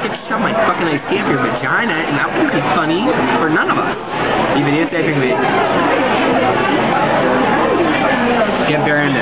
could shove my fucking ice cream up your vagina, and that wouldn't be funny for none of us. Even if they think me? Get Baron